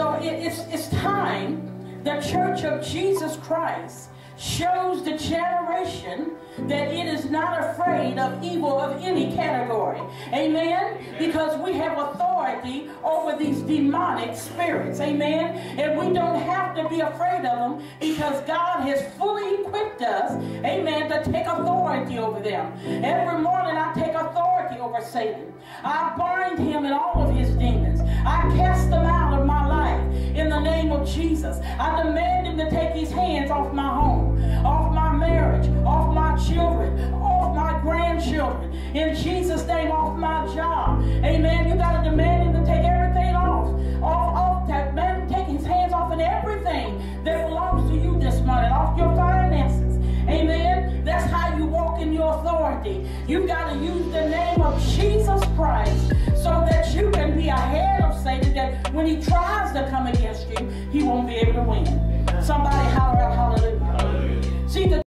so it, it's, it's time the Church of Jesus Christ shows the generation that it is not afraid of evil of any category. Amen? Because we have authority over these demonic spirits. Amen? And we don't have to be afraid of them because God has fully equipped us, amen, to take authority over them. Every morning I take authority over Satan. I bind him and all of his demons. Of Jesus. I demand him to take his hands off my home, off my marriage, off my children, off my grandchildren. In Jesus' name, off my job. Amen. You got to demand him to take everything off. Off, off that man, take his hands off and everything that belongs to you this morning, off your finances. Amen. That's how you walk in your authority. You got to use the name of Jesus he tries to come against you, he won't be able to win. Somebody